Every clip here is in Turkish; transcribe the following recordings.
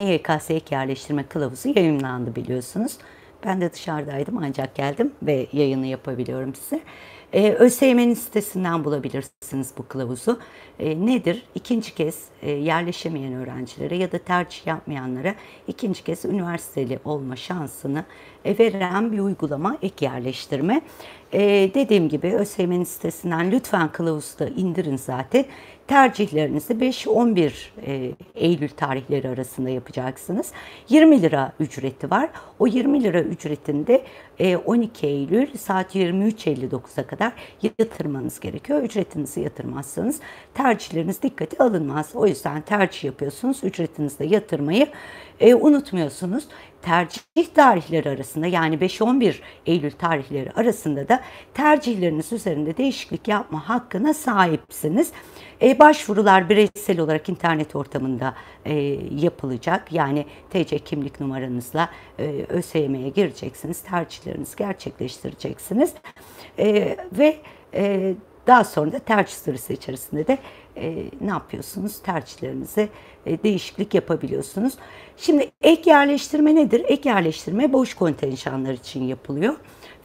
YKS ek yerleştirme kılavuzu yayınlandı biliyorsunuz. Ben de dışarıdaydım ancak geldim ve yayını yapabiliyorum size. Ee, ÖSYM'nin sitesinden bulabilirsiniz bu kılavuzu. Ee, nedir? İkinci kez e, yerleşemeyen öğrencilere ya da tercih yapmayanlara ikinci kez üniversiteli olma şansını e, veren bir uygulama ek yerleştirme. Ee, dediğim gibi ÖSYM'nin sitesinden lütfen kılavuzu da indirin zaten. Tercihlerinizi 5-11 e, Eylül tarihleri arasında yapacaksınız. 20 lira ücreti var. O 20 lira ücretinde e, 12 Eylül saat 23.59'a kadar yatırmanız gerekiyor. Ücretinizi yatırmazsanız tercihleriniz dikkate alınmaz. O yüzden tercih yapıyorsunuz. Ücretinizi de yatırmayı e, unutmuyorsunuz tercih tarihleri arasında yani 5-11 Eylül tarihleri arasında da tercihleriniz üzerinde değişiklik yapma hakkına sahipsiniz. E, başvurular bireysel olarak internet ortamında e, yapılacak. Yani TC kimlik numaranızla e, ÖSYM'ye gireceksiniz. Tercihlerinizi gerçekleştireceksiniz. E, ve e, daha sonra da tercih süresi içerisinde de e, ne yapıyorsunuz? Tercihlerinizi e, değişiklik yapabiliyorsunuz. Şimdi ek yerleştirme nedir? Ek yerleştirme boş kontenjanlar için yapılıyor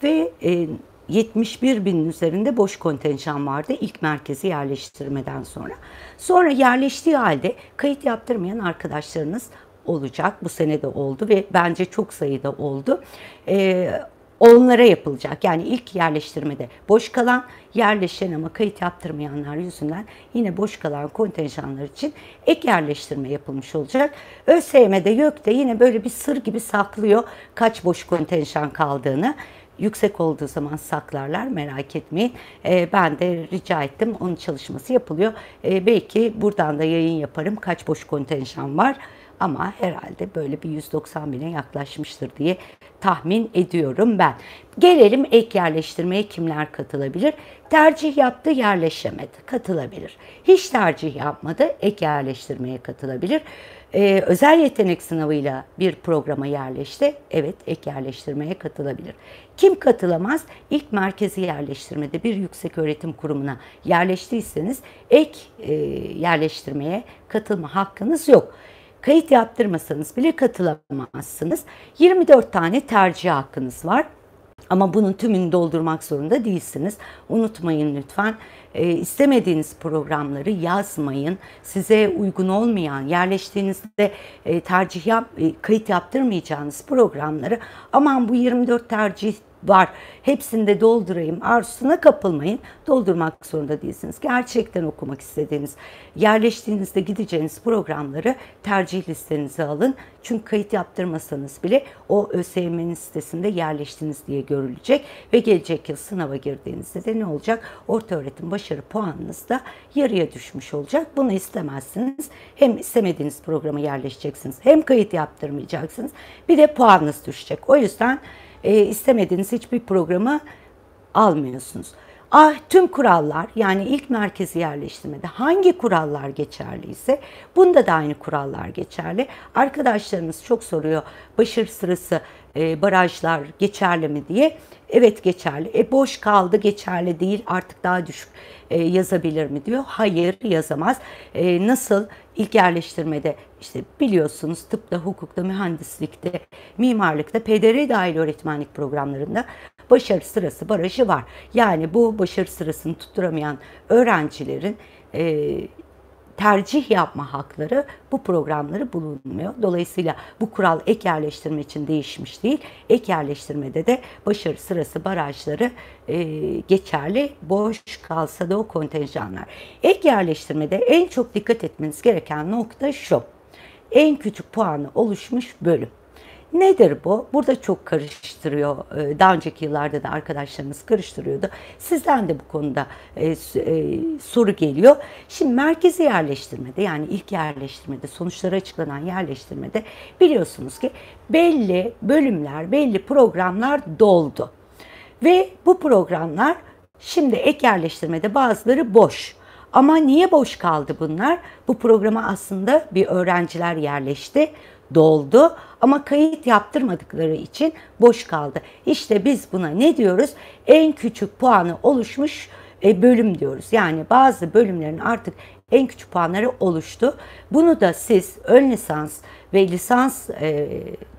ve e, 71 binin üzerinde boş kontenjan vardı ilk merkezi yerleştirmeden sonra. Sonra yerleştiği halde kayıt yaptırmayan arkadaşlarınız olacak. Bu sene de oldu ve bence çok sayıda oldu. Ee, onlara yapılacak. Yani ilk yerleştirmede boş kalan, yerleşen ama kayıt yaptırmayanlar yüzünden yine boş kalan kontenjanlar için ek yerleştirme yapılmış olacak. ÖSYM'de YÖK'te yine böyle bir sır gibi saklıyor kaç boş kontenjan kaldığını yüksek olduğu zaman saklarlar merak etmeyin. E, ben de rica ettim onun çalışması yapılıyor. E, belki buradan da yayın yaparım kaç boş kontenjan var. Ama herhalde böyle bir 190 bine yaklaşmıştır diye tahmin ediyorum ben. Gelelim ek yerleştirmeye kimler katılabilir? Tercih yaptı yerleşemedi katılabilir. Hiç tercih yapmadı ek yerleştirmeye katılabilir. Ee, özel yetenek sınavıyla bir programa yerleşti. Evet ek yerleştirmeye katılabilir. Kim katılamaz? İlk merkezi yerleştirmede bir yüksek öğretim kurumuna yerleştiyseniz ek e, yerleştirmeye katılma hakkınız yok. Kayıt yaptırmasanız bile katılamazsınız. 24 tane tercih hakkınız var. Ama bunun tümünü doldurmak zorunda değilsiniz. Unutmayın lütfen. E, istemediğiniz programları yazmayın. Size uygun olmayan, yerleştiğinizde e, tercih yap, e, kayıt yaptırmayacağınız programları aman bu 24 tercih var. Hepsini de doldurayım arzusuna kapılmayın. Doldurmak zorunda değilsiniz. Gerçekten okumak istediğiniz, yerleştiğinizde gideceğiniz programları tercih listenize alın. Çünkü kayıt yaptırmasanız bile o ÖSYM'nin sitesinde yerleştiniz diye görülecek ve gelecek yıl sınava girdiğinizde de ne olacak? Orta öğretim başarı puanınız da yarıya düşmüş olacak. Bunu istemezsiniz. Hem istemediğiniz programa yerleşeceksiniz hem kayıt yaptırmayacaksınız. Bir de puanınız düşecek. O yüzden e, istemediğiniz hiçbir programı almıyorsunuz. Ah tüm kurallar yani ilk merkezi yerleştirmede hangi kurallar geçerliyse bunda da aynı kurallar geçerli. Arkadaşlarınız çok soruyor başarı sırası e, barajlar geçerli mi diye. Evet geçerli. E boş kaldı geçerli değil artık daha düşük e, yazabilir mi diyor. Hayır yazamaz. E, nasıl ilk yerleştirmede işte biliyorsunuz tıpta, hukukta, mühendislikte, mimarlıkta, PDR dahil öğretmenlik programlarında başarı sırası barajı var. Yani bu başarı sırasını tutturamayan öğrencilerin e, tercih yapma hakları bu programları bulunmuyor. Dolayısıyla bu kural ek yerleştirme için değişmiş değil. Ek yerleştirmede de başarı sırası barajları e, geçerli. Boş kalsa da o kontenjanlar. Ek yerleştirmede en çok dikkat etmeniz gereken nokta şu. En küçük puanı oluşmuş bölüm. Nedir bu? Burada çok karıştırıyor. Ee, daha önceki yıllarda da arkadaşlarımız karıştırıyordu. Sizden de bu konuda e, e, soru geliyor. Şimdi merkezi yerleştirmede yani ilk yerleştirmede sonuçları açıklanan yerleştirmede biliyorsunuz ki belli bölümler, belli programlar doldu. Ve bu programlar şimdi ek yerleştirmede bazıları boş. Ama niye boş kaldı bunlar? Bu programa aslında bir öğrenciler yerleşti doldu ama kayıt yaptırmadıkları için boş kaldı. İşte biz buna ne diyoruz? En küçük puanı oluşmuş e, bölüm diyoruz. Yani bazı bölümlerin artık en küçük puanları oluştu. Bunu da siz ön lisans ve lisans e,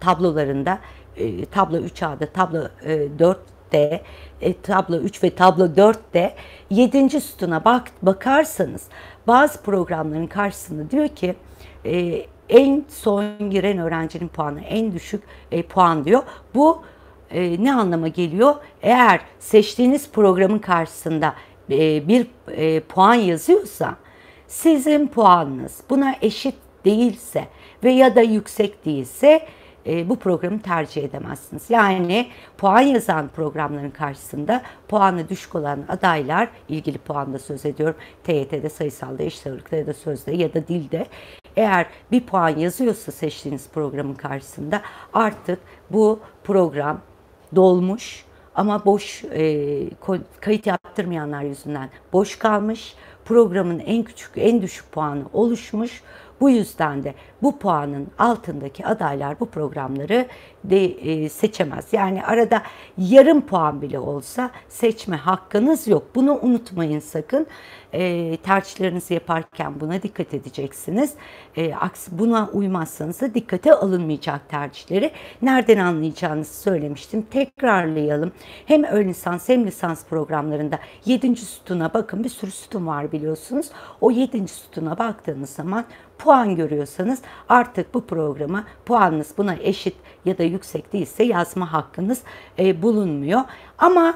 tablolarında e, tablo 3A'da, tablo e, 4'te, e, tablo 3 ve tablo 4'te 7. sütuna bak, bakarsanız bazı programların karşısında diyor ki e, en son giren öğrencinin puanı en düşük e, puan diyor. Bu e, ne anlama geliyor? Eğer seçtiğiniz programın karşısında e, bir e, puan yazıyorsa sizin puanınız buna eşit değilse ve ya da yüksek değilse e, bu programı tercih edemezsiniz. Yani puan yazan programların karşısında puanı düşük olan adaylar, ilgili puanda söz ediyorum, TYT'de, sayısalda, eşit ağırlıkta ya da sözde ya da dilde eğer bir puan yazıyorsa seçtiğiniz programın karşısında artık bu program dolmuş ama boş e, kayıt yaptırmayanlar yüzünden boş kalmış. Programın en küçük, en düşük puanı oluşmuş. Bu yüzden de bu puanın altındaki adaylar bu programları de e, seçemez. Yani arada yarım puan bile olsa seçme hakkınız yok. Bunu unutmayın sakın. E, tercihlerinizi yaparken buna dikkat edeceksiniz. E, aksi buna uymazsanız da dikkate alınmayacak tercihleri. Nereden anlayacağınızı söylemiştim. Tekrarlayalım. Hem ön lisans hem lisans programlarında 7. sütuna bakın. Bir sürü sütun var biliyorsunuz. O 7. sütuna baktığınız zaman puan görüyorsanız artık bu programı puanınız buna eşit ya da yüksek değilse yazma hakkınız e, bulunmuyor. Ama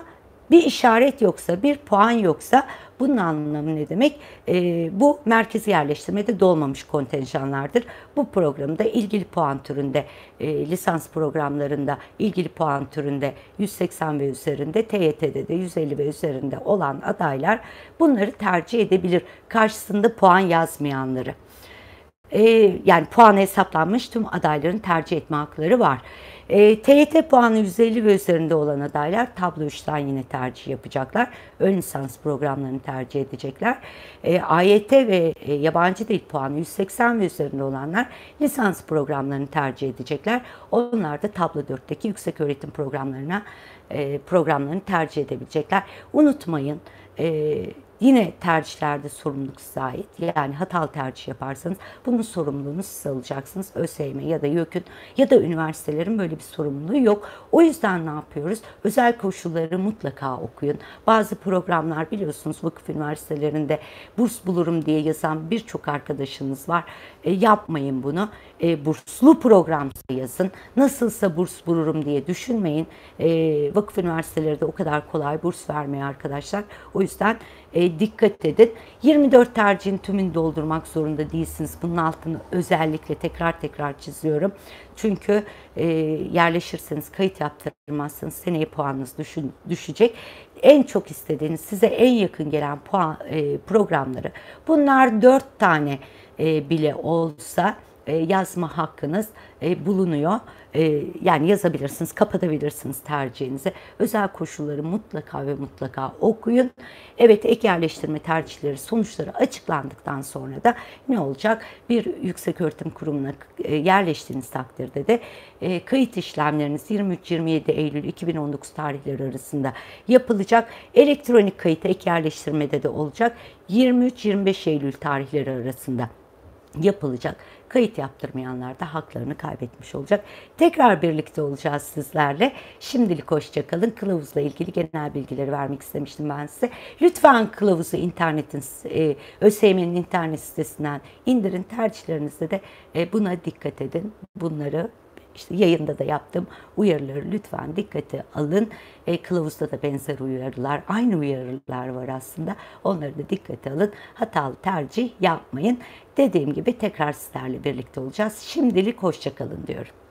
bir işaret yoksa, bir puan yoksa bunun anlamı ne demek? E, bu merkezi yerleştirmede dolmamış kontenjanlardır. Bu programda ilgili puan türünde, e, lisans programlarında ilgili puan türünde 180 ve üzerinde, TYT'de de 150 ve üzerinde olan adaylar bunları tercih edebilir. Karşısında puan yazmayanları e, yani puan hesaplanmış tüm adayların tercih etme hakları var. E, TYT puanı 150 ve üzerinde olan adaylar tablo 3'ten yine tercih yapacaklar. Ön lisans programlarını tercih edecekler. E, AYT ve e, yabancı dil puanı 180 ve üzerinde olanlar lisans programlarını tercih edecekler. Onlar da tablo 4'teki yüksek öğretim programlarına e, programlarını tercih edebilecekler. Unutmayın e, Yine tercihlerde sorumluluk size ait. Yani hatalı tercih yaparsanız bunun sorumluluğunu siz alacaksınız. ÖSYM ya da YÖK'ün ya da üniversitelerin böyle bir sorumluluğu yok. O yüzden ne yapıyoruz? Özel koşulları mutlaka okuyun. Bazı programlar biliyorsunuz vakıf üniversitelerinde burs bulurum diye yazan birçok arkadaşınız var. E, yapmayın bunu. E, burslu program yazın. Nasılsa burs bulurum diye düşünmeyin. E, vakıf üniversiteleri de o kadar kolay burs vermiyor arkadaşlar. O yüzden e, dikkat edin. 24 tercihin tümünü doldurmak zorunda değilsiniz. Bunun altını özellikle tekrar tekrar çiziyorum. Çünkü e, yerleşirseniz, kayıt yaptırmazsanız seneye puanınız düşün, düşecek. En çok istediğiniz, size en yakın gelen puan e, programları. Bunlar 4 tane e, bile olsa yazma hakkınız e, bulunuyor. E, yani yazabilirsiniz, kapatabilirsiniz tercihinizi. Özel koşulları mutlaka ve mutlaka okuyun. Evet ek yerleştirme tercihleri sonuçları açıklandıktan sonra da ne olacak? Bir yüksek öğretim kurumuna yerleştiğiniz takdirde de kayıt işlemleriniz 23-27 Eylül 2019 tarihleri arasında yapılacak. Elektronik kayıt ek yerleştirmede de olacak. 23-25 Eylül tarihleri arasında yapılacak. Kayıt yaptırmayanlar da haklarını kaybetmiş olacak. Tekrar birlikte olacağız sizlerle. Şimdilik hoşçakalın. Kılavuzla ilgili genel bilgileri vermek istemiştim ben size. Lütfen kılavuzu internetin, e, ÖSYM'nin internet sitesinden indirin. Tercihlerinizde de e, buna dikkat edin. Bunları işte yayında da yaptım uyarıları lütfen dikkate alın. E, kılavuzda da benzer uyarılar, aynı uyarılar var aslında. Onları da dikkate alın. Hatalı tercih yapmayın. Dediğim gibi tekrar sizlerle birlikte olacağız. Şimdilik hoşçakalın diyorum.